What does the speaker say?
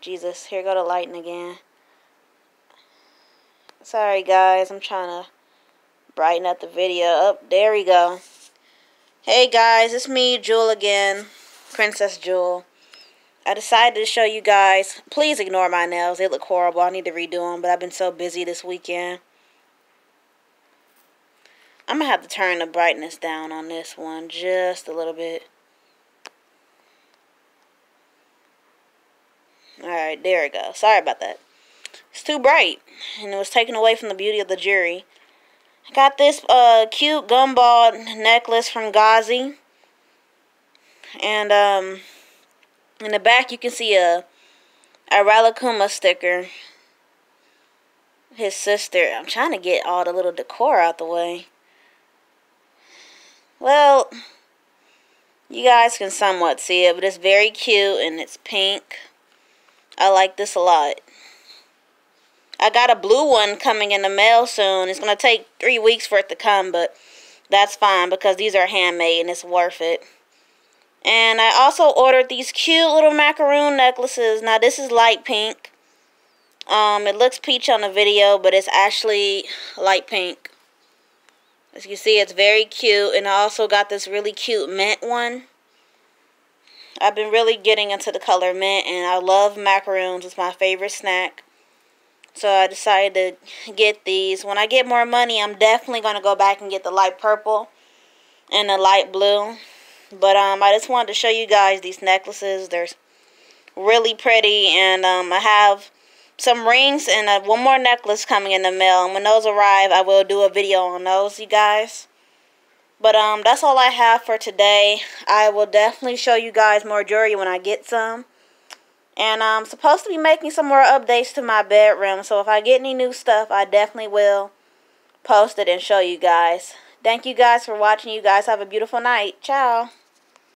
Jesus, here go the lighting again. Sorry, guys. I'm trying to brighten up the video. Up, oh, there we go. Hey, guys. It's me, Jewel, again. Princess Jewel. I decided to show you guys. Please ignore my nails. They look horrible. I need to redo them, but I've been so busy this weekend. I'm going to have to turn the brightness down on this one just a little bit. Alright, there we go. Sorry about that. It's too bright, and it was taken away from the beauty of the jewelry. I got this uh, cute gumball necklace from GoZgi. And, um... In the back, you can see a, a Rilakkuma sticker. His sister. I'm trying to get all the little decor out the way. Well, you guys can somewhat see it, but it's very cute and it's pink. I like this a lot. I got a blue one coming in the mail soon. It's going to take three weeks for it to come, but that's fine because these are handmade and it's worth it. And I also ordered these cute little macaroon necklaces. Now, this is light pink. Um, it looks peach on the video, but it's actually light pink. As you see, it's very cute. And I also got this really cute mint one. I've been really getting into the color mint, and I love macaroons. It's my favorite snack. So I decided to get these. When I get more money, I'm definitely going to go back and get the light purple and the light blue. But um, I just wanted to show you guys these necklaces. They're really pretty. And um, I have some rings and uh, one more necklace coming in the mail. And when those arrive, I will do a video on those, you guys. But um, that's all I have for today. I will definitely show you guys more jewelry when I get some. And I'm supposed to be making some more updates to my bedroom. So if I get any new stuff, I definitely will post it and show you guys. Thank you guys for watching. You guys have a beautiful night. Ciao.